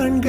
காண்க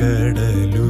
കടലു